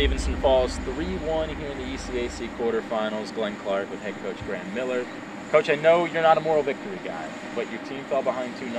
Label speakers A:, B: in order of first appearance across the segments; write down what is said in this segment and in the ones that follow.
A: Stevenson falls 3-1 here in the ECAC quarterfinals. Glenn Clark with head coach Graeme Millar. Coach, I know you're not a moral victory guy, but your team fell behind 2-0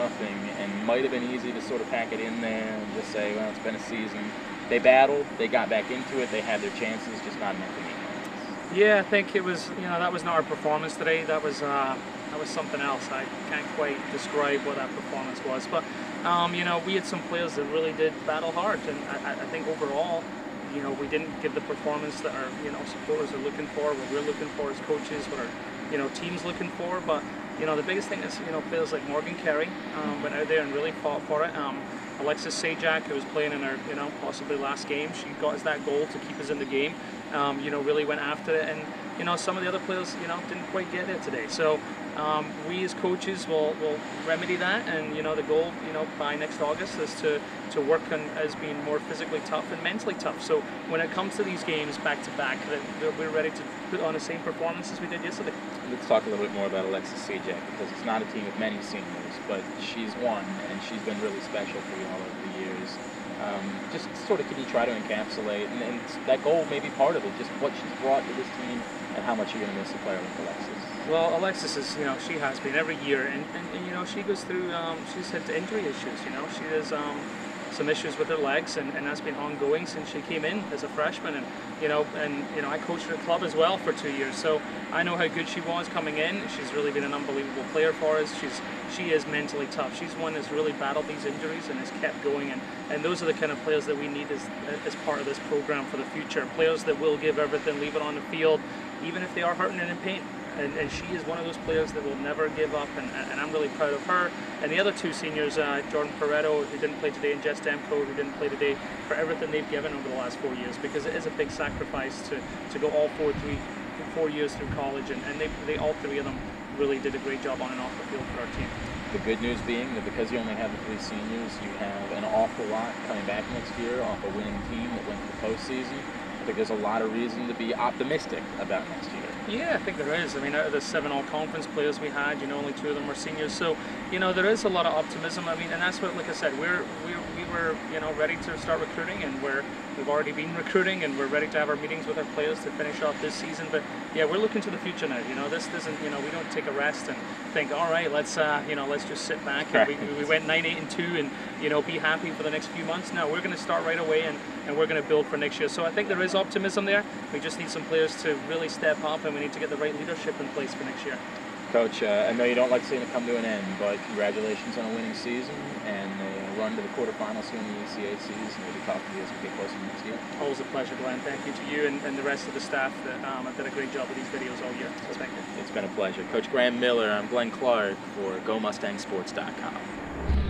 A: and might have been easy to sort of pack it in there and just say, well, it's been a season. They battled, they got back into it, they had their chances, just not enough to meet.
B: Yeah, I think it was, you know, that was not our performance today. That was uh, that was something else. I can't quite describe what that performance was. But, um, you know, we had some players that really did battle hard. And I, I think overall, you know, we didn't give the performance that our, you know, supporters are looking for, what we're looking for as coaches, what our, you know, team's looking for. But, you know, the biggest thing is, you know, players like Morgan Carey um, went out there and really fought for it. Um, Alexis Sajak, who was playing in our, you know, possibly last game, she got us that goal to keep us in the game. Um, you know, really went after it, and you know, some of the other players, you know, didn't quite get it today. So um, we as coaches will, will remedy that, and you know, the goal, you know, by next August is to, to work on as being more physically tough and mentally tough. So when it comes to these games back to back, that we're ready to put on the same performance as we did yesterday.
A: Let's talk a little bit more about Alexis Sajak because it's not a team with many seniors, but she's one, and she's been really special for you all over the years. Um, just sort of can you try to encapsulate, and, and that goal may be part of it, just what she's brought to this team and how much you're going to miss a player like Alexis?
B: Well, Alexis is, you know, she has been every year, and, and, and you know, she goes through, um, she's had injury issues, you know, she has um, some issues with her legs, and, and that's been ongoing since she came in as a freshman, and, you know, and, you know, I coached her club as well for two years, so I know how good she was coming in. She's really been an unbelievable player for us. She's, she is mentally tough. She's one that's really battled these injuries and has kept going, and, and those are the kind of players that we need as, as part of this program for the future. Players that will give everything, leave it on the field, even if they are hurting and in pain. And, and, she is one of those players that will never give up, and, and I'm really proud of her. And the other two seniors, uh, Jordan Pareto, who didn't play today, and Jess Demko, who didn't play today, for everything they've given over the last four years, because it is a big sacrifice to, to go all four, three, four years through college, and, and they, they all three of them really did a great job on and off the field for our team.
A: The good news being that because you only have the three seniors, you have an awful lot coming back next year off a winning team that went to the postseason. I think there's a lot of reason to be optimistic about next year.
B: Yeah, I think there is. I mean, out of the seven all-conference players we had, you know, only two of them were seniors. So, you know, there is a lot of optimism. I mean, and that's what, like I said, we're we're we were, you know, ready to start recruiting, and we're we've already been recruiting, and we're ready to have our meetings with our players to finish off this season. But yeah, we're looking to the future now. You know, this doesn't, you know, we don't take a rest and think, all right, let's, uh, you know, let's just sit back and we, we went nine, eight, and two, and you know, be happy for the next few months. No, we're going to start right away, and and we're going to build for next year. So I think there is optimism there. We just need some players to really step up, and we need to get the right leadership in place for next year.
A: Coach, uh, I know you don't like seeing it come to an end, but congratulations on a winning season and a run to the quarterfinals here in the ECAC season. We'll be talking to you as we get closer next year.
B: Always a pleasure, Glenn. Thank you to you and, and the rest of the staff that um, have done a great job with these videos all year. So thank you.
A: It's been a pleasure. Coach Graeme Millar, I'm Glenn Clark for GoMustangSports.com.